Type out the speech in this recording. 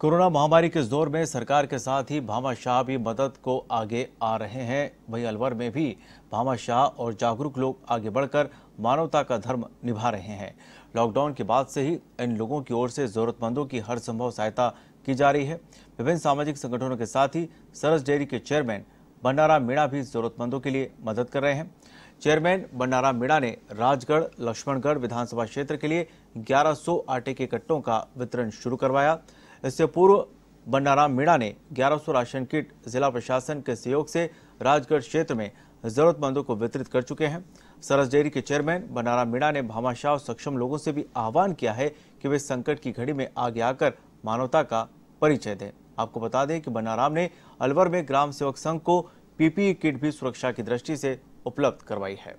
Corona महामारी के दौर में सरकार के साथ ही भामा शाह भी मदद को आगे आ रहे हैं। वहीं अलवर में भी भामा शाह और जागरूक लोग आगे बढ़कर मानवता का धर्म निभा रहे हैं। लॉकडाउन के बाद से ही इन लोगों की ओर से जरूरतमंदों की हर संभव सहायता की जा रही है। विभिन्न सामाजिक संगठनों के साथ ही सरस डेयरी के चेयरमैन भंडारा मीणा भी जरूरतमंदों के लिए मदद कर रहे हैं। चेयरमैन भंडारा मीणा ने राजगढ़, लक्ष्मणगढ़ विधानसभा क्षेत्र के लिए 1100 आटे के कट्टों का वितरण शुरू करवाया। इससे पूर्व बन्नाराम मीणा ने 1100 राशन किट जिला प्रशासन के सहयोग से राजगढ़ क्षेत्र में जरूरतमंदों को वितरित कर चुके हैं। सरस डेयरी के चेयरमैन बनाराम मीणा ने भामाशाह सक्षम लोगों से भी आह्वान किया है कि वे संकट की घड़ी में आगे आकर मानवता का परिचय दें। आपको बता दें कि बनाराम ने अलवर में ग्राम सेवक संघ को पीपीई किट भी सुरक्षा की दृष्टि से उपलब्ध करवाई है।